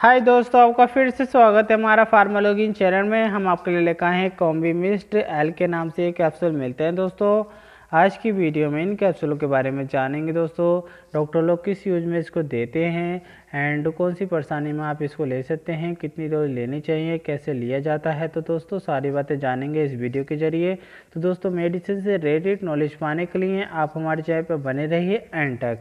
हाय दोस्तों, आपका फिर से स्वागत है हमारा फार्मालोगिन चैनल में। हम आपके लिए लेकर हैं कॉम्बी मिस्ट एल के नाम से कैप्सूल। मिलते हैं दोस्तों, आज की वीडियो में इन कैप्सूलों के बारे में जानेंगे दोस्तों। डॉक्टर लोग किस यूज़ में इसको देते हैं एंड कौन सी परेशानी में आप इसको ले सकते हैं, कितनी रोज लेनी चाहिए, कैसे लिया जाता है। तो दोस्तों, सारी बातें जानेंगे इस वीडियो के ज़रिए। तो दोस्तों, मेडिसिन से रिलेटेड नॉलेज पाने के लिए आप हमारे चैनल पर बने रहिए एंड तक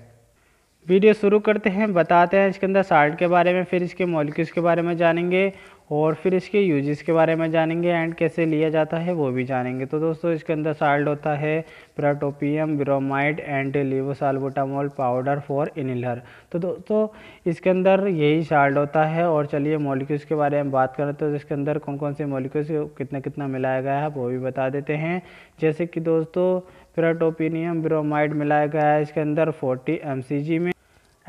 वीडियो शुरू करते हैं, बताते हैं इसके अंदर साल्ट के बारे में, फिर इसके मॉलिक्यूल्स के बारे में जानेंगे और फिर इसके यूजेस के बारे में जानेंगे एंड कैसे लिया जाता है वो भी जानेंगे। तो दोस्तों, इसके अंदर साल्ट होता है ipratropium bromide and levosalbutamol powder for inhaler तो दोस्तों, इसके अंदर यही साल्ट होता है और चलिए मॉलिक्यूल्स के बारे में बात करें तो इसके अंदर कौन कौन से मॉलिक्यूल्स कितना कितना मिलाया गया है वो भी बता देते हैं। जैसे कि दोस्तों प्राटोपिनियम ब्रोमाइड मिलाया गया है इसके अंदर फोर्टी एम में।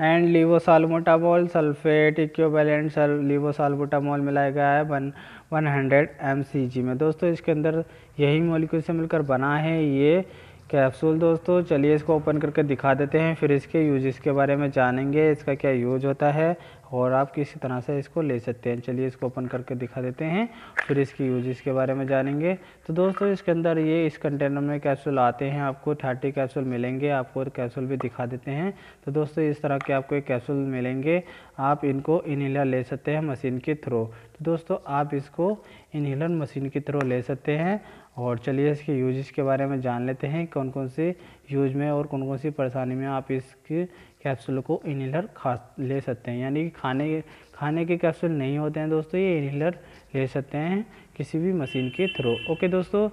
And levosalbutamol sulphate equivalent levosalbutamol मिलाया गया है one one hundred M C G में। दोस्तों, इसके अंदर यही मॉलिक्यूल से मिलकर बना है ये कैप्सूल दोस्तों, चलिए इसको ओपन करके दिखा देते हैं, फिर इसके यूज़ के बारे में जानेंगे, इसका क्या यूज़ होता है, और आप किसी तरह से इसको ले सकते हैं। चलिए इसको ओपन करके दिखा देते हैं, फिर इसकी यूज़ के बारे में जानेंगे। तो दोस्तों, इसके अंदर ये इस कंटेनर में कैप्सूल आते हैं, आपको थर्टी कैप्सूल मिलेंगे, आपको कैप्सूल भी दिखा देते हैं। तो दोस्तों, इस तरह के आपको कैप्सूल मिलेंगे, आप इनको इनहेलर ले सकते हैं मशीन के थ्रू तो दोस्तों, आप इसको इनहेलर मशीन के थ्रू ले सकते हैं और चलिए इसके यूजेस के बारे में जान लेते हैं कौन कौन से यूज़ में और कौन कौन सी परेशानी में आप इसके कैप्सूल को इनहेलर खा, ले सकते हैं। यानी कि खाने खाने के कैप्सूल नहीं होते हैं दोस्तों, ये इनहेलर ले सकते हैं किसी भी मशीन के थ्रू ओके दोस्तों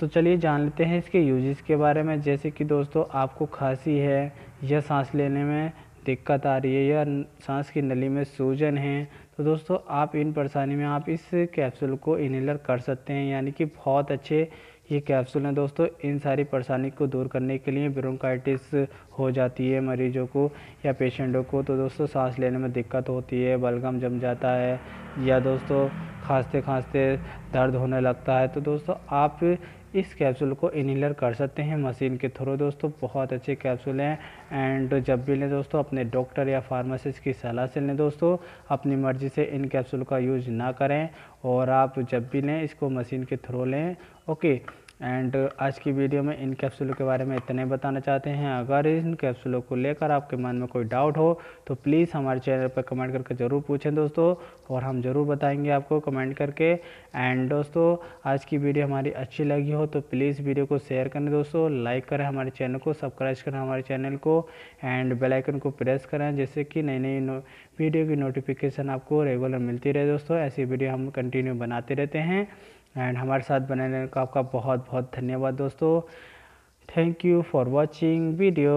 तो चलिए जान लेते हैं इसके यूजेस के बारे में। जैसे कि दोस्तों, आपको खांसी है, या सांस लेने में दिक्कत आ रही है या सांस की नली में सूजन है तो दोस्तों आप इन परेशानी में आप इस कैप्सूल को इनहेलर कर सकते हैं, यानी कि बहुत अच्छे ये कैप्सूल हैं दोस्तों। इन सारी परेशानी को दूर करने के लिए ब्रोंकाइटिस हो जाती है मरीजों को या पेशेंटों को तो दोस्तों सांस लेने में दिक्कत होती है, बलगम जम जाता है या दोस्तों खांसते खांसते दर्द होने लगता है तो दोस्तों आप इस कैप्सूल को इनहेलर कर सकते हैं। मशीन के थ्रू दोस्तों, बहुत अच्छे कैप्सूल हैं। एंड जब भी लें दोस्तों, अपने डॉक्टर या फार्मासिस्ट की सलाह से लें दोस्तों, अपनी मर्ज़ी से इन कैप्सूल का यूज़ ना करें। और आप जब भी लें, इसको मशीन के थ्रू लें। ओके एंड आज की वीडियो में इन कैप्सूलों के बारे में इतने बताना चाहते हैं। अगर इन कैप्सूलों को लेकर आपके मन में कोई डाउट हो तो प्लीज़ हमारे चैनल पर कमेंट करके ज़रूर पूछें दोस्तों, और हम ज़रूर बताएँगे आपको कमेंट करके। एंड दोस्तों, आज की वीडियो हमारी अच्छी लगी हो तो प्लीज़ वीडियो को शेयर करें दोस्तों लाइक करें हमारे चैनल को सब्सक्राइब करें हमारे चैनल को एंड बेलाइकन को प्रेस करें, जिससे कि नई नई वीडियो की नोटिफिकेशन आपको रेगुलर मिलती रहे दोस्तों। ऐसी वीडियो हम कंटिन्यू बनाते रहते हैं। एंड हमारे साथ बने रहने का आपका बहुत बहुत धन्यवाद दोस्तों। Thank you for watching video